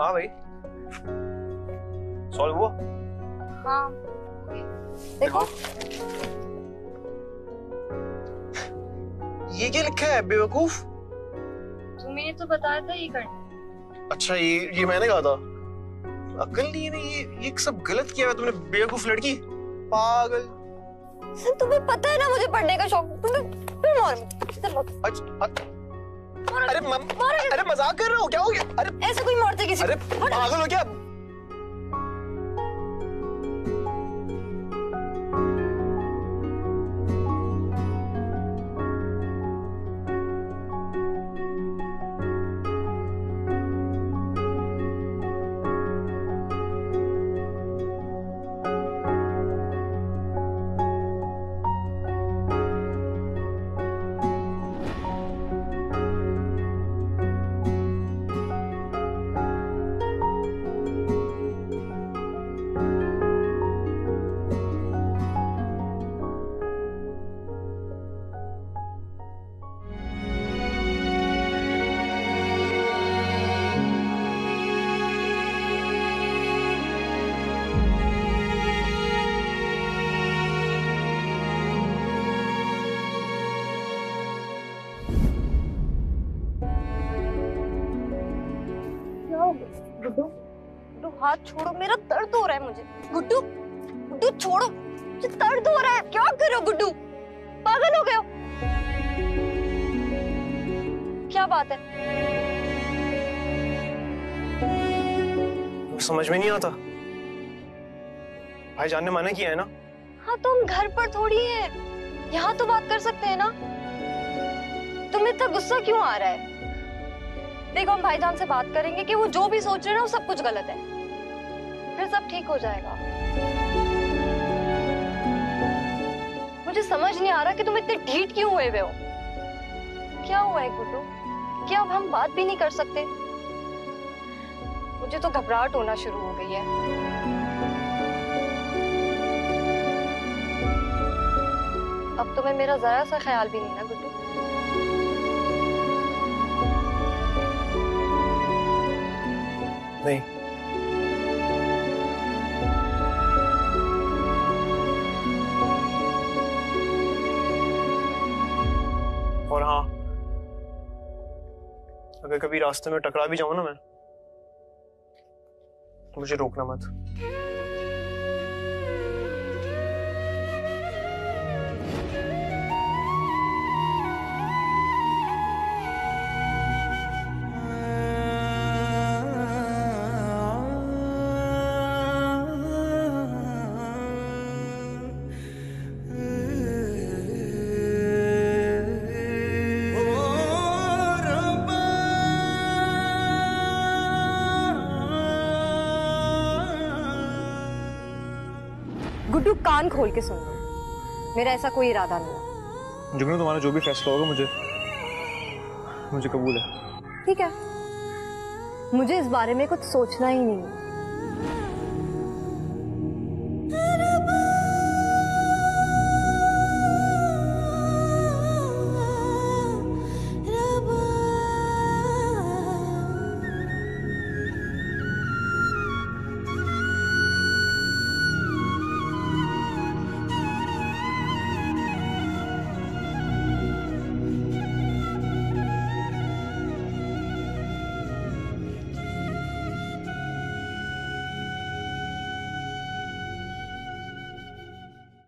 हाँ भाई। सॉल्व हुआ? हाँ। देखो। ये क्या लिखा है बेवकूफ़? तुम्हें तो बताया था ये करना। अच्छा ये ये मैंने कहा था। अकल नहीं है ये ये सब गलत किया है तुमने बेवकूफ़ लड़की? पागल। तुम्हें पता है ना मुझे पढ़ने का शौक? तुम्हें फिर मार चलो अच्छा अरे मम अरे मज़ाक कर रहे हो क्या हो गया? अरे अरे। पागल हो क्या गुड्डू गुड्डू हाथ छोड़ो मेरा दर्द हो रहा है मुझे। गुड्डू गुड्डू छोड़ो मुझे दर्द हो रहा है। क्या कर रहे हो गुड्डू? पागल हो गए हो? क्या बात है? समझ में नहीं आता। भाई जान ने मना किया है ना? हाँ तो हम घर पर थोड़ी है। यहाँ तो बात कर सकते हैं ना? तुम्हें इतना गुस्सा क्यों आ रहा है? देखो, हम भाईजान से बात करेंगे कि वो जो भी सोच रहे हैं, वो सब कुछ गलत है। फिर सब ठीक हो जाएगा। मुझे समझ नहीं आ रहा कि तुम इतने ढीठ क्यों हुए हुए हो? क्या हुआ है गुड्डू? क्या अब हम बात भी नहीं कर सकते? मुझे तो घबराहट होना शुरू हो गई है। अब तुम्हें मेरा जरा सा ख्याल भी नहीं ना, गुड्डू? नहीं। और हाँ अगर कभी रास्ते में टकरा भी जाऊँ ना मैं तो मुझे रोकना मत। गुड्डू कान खोल के सुन लो। मेरा ऐसा कोई इरादा नहीं जुगनू तुम्हारा जो भी फैसला होगा मुझे मुझे कबूल है। ठीक है। मुझे इस बारे में कुछ सोचना ही नहीं है।